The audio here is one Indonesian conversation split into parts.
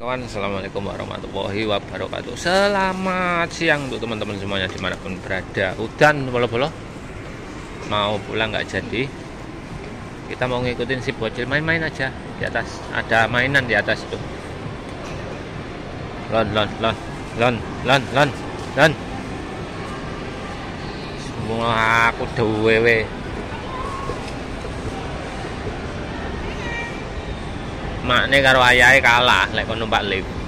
Kawan, assalamualaikum warahmatullahi wabarakatuh. Selamat siang untuk teman-teman semuanya di mana pun berada. Udan bolo-bolo mau pulang nggak jadi. Kita mau ngikutin si bocil main-main aja di atas. Ada mainan di atas itu. Lon, lon, lon, lon, lon, lon, lon. Semua aku dewewe. Makne karo ayahe kalah lek kon numpak lift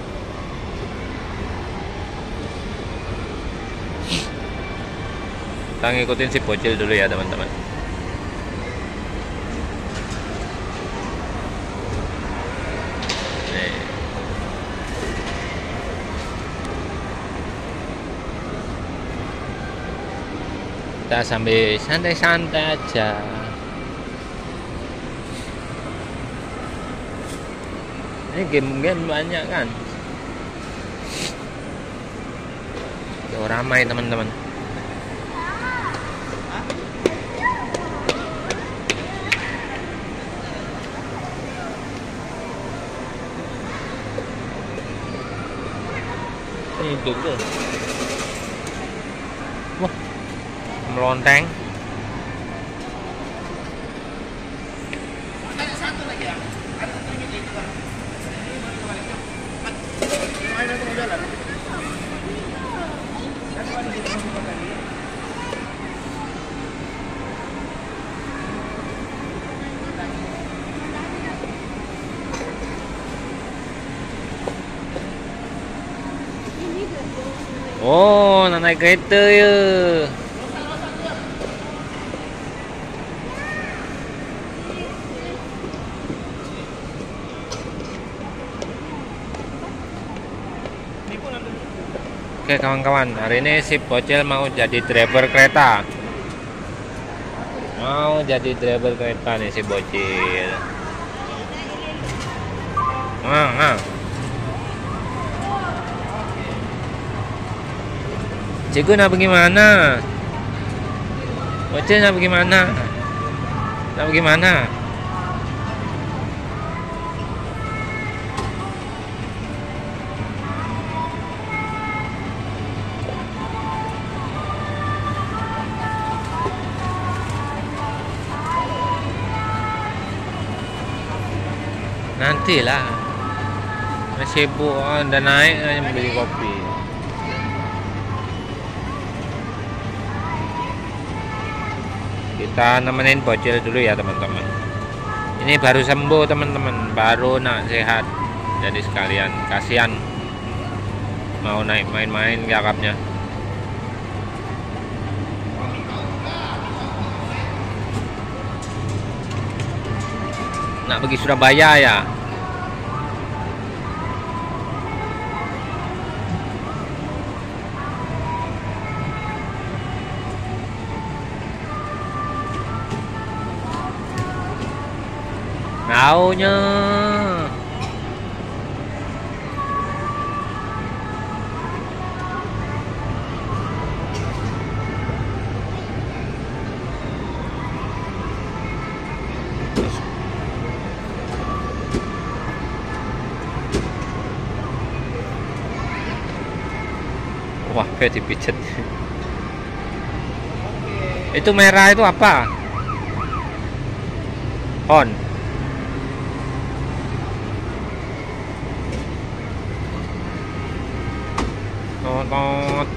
kita ngikutin si bocil dulu ya teman-teman. Kita sambil santai-santai aja ini game-game banyak kan? Yo, ramai teman-teman. Hidup tuh wah melonteng Oh, nak naik kereta ya. Oke kawan-kawan, hari ini si Bocil mau jadi driver kereta. Mau jadi driver kereta nih si Bocil. Ah, ah. Cikgu nak pergi mana? Bocil nak pergi mana? Nak pergi mana? Nantilah. Masih sibuk dah naik beli kopi. Kita nemenin bocil dulu ya teman-teman. Ini baru sembuh teman-teman. Baru nak sehat. Jadi sekalian kasihan. Mau naik main-main kakapnya nak pergi Surabaya ya Taunya. Wah, kayak dipijet. Itu merah itu apa? On. Tot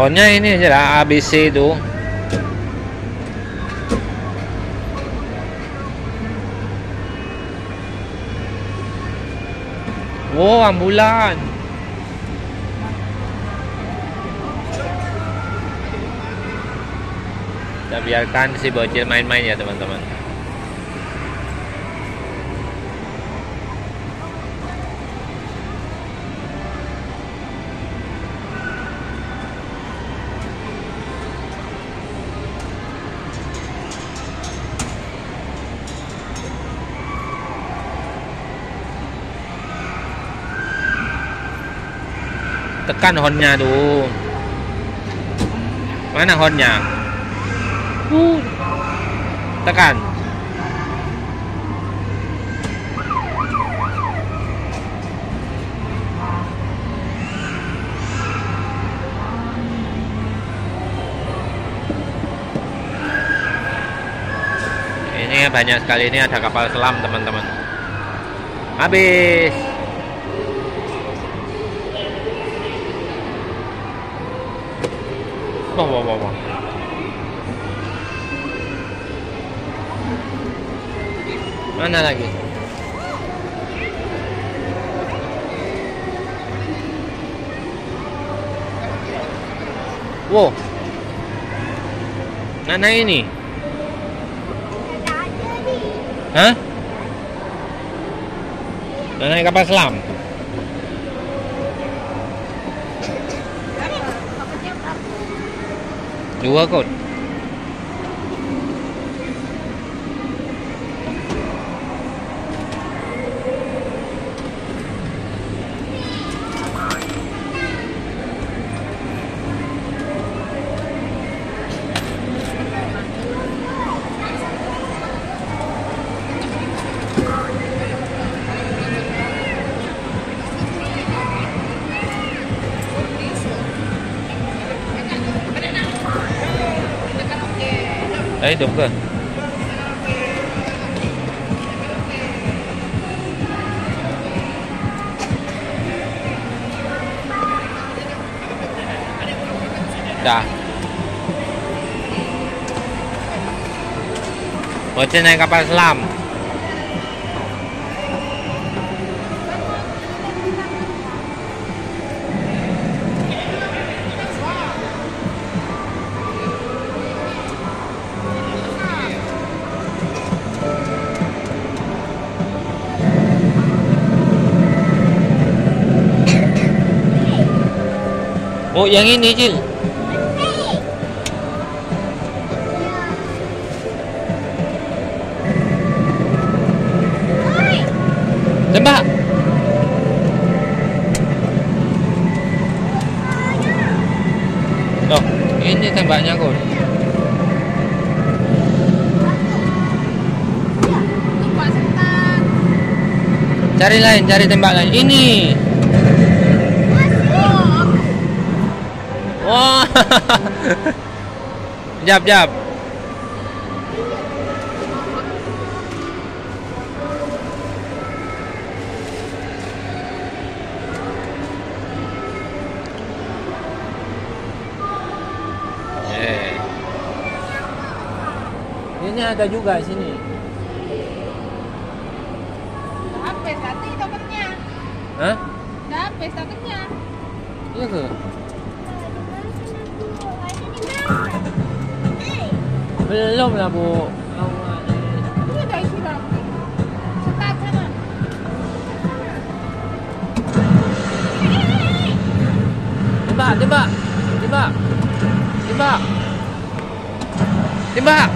Honnya ini aja lah ABC itu. Wow ambulan. Kita biarkan si bocil main-main ya teman-teman kan hornnya tuh mana hornnya tekan ini banyak sekali ini ada kapal selam teman-teman. Habis. Wah wah wah, wah. mana lagi wow mana ini Hah? Naik kapal selam? Dua kot. Đấy đúng rồi. Dah Ở trên này các bạn làm Oh, yang ini, Cil. Tembak. Tuh, ini tembaknya, kok. Cari lain, cari tembak lain. Ini. Wah. jap, jap. Eh. Ini ada juga sini. Hah? Udah habis tokennya. Iya ke? Belum lah bu. Ini udah isi dong. Sana. Tembak, tembak, tembak, tembak, tembak.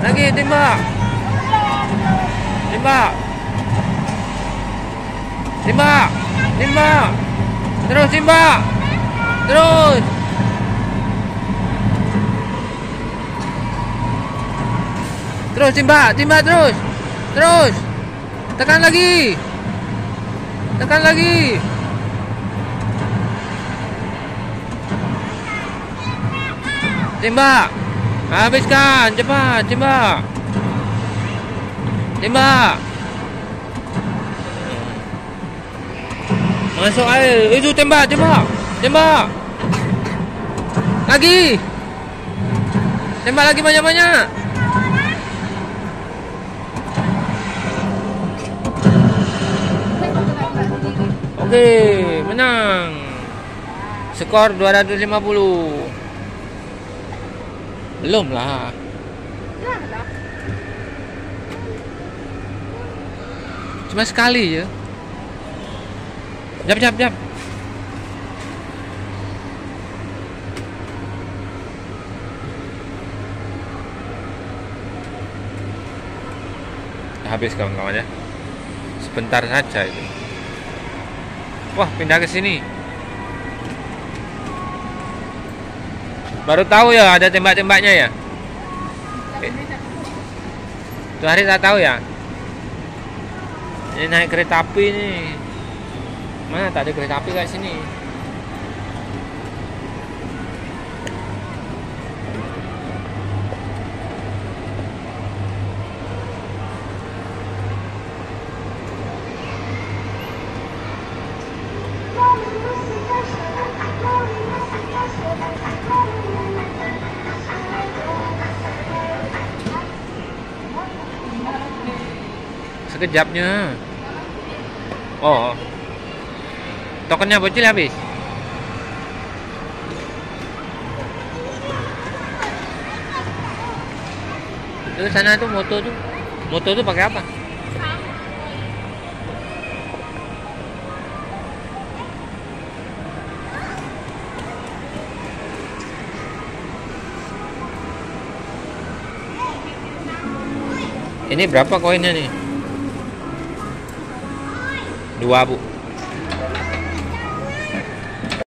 Lagi tembak, tembak, tembak, tembak. Terus tembak, terus. Terus tembak, tembak terus. Terus. Tekan lagi. Tekan lagi. Tembak. Habiskan, cepat, tembak. Tembak. Masuk air. Itu tembak, tembak. Tembak. Lagi. Tembak lagi banyak-banyak. Oke, menang. Skor 250. Belum lah. Cuma sekali ya. Jap, jap, jap. Habis kawan-kawan ya. Sebentar saja itu. Wah, pindah ke sini. Baru tahu ya ada tembak-tembaknya ya. Itu hari tak tahu ya. Ini naik kereta api nih. Mana tak ada kereta api kayak sini. Sekejapnya. Oh. Tokennya bocil habis. Itu sana tuh moto tuh. Moto tuh pakai apa? Ini berapa koinnya nih dua bu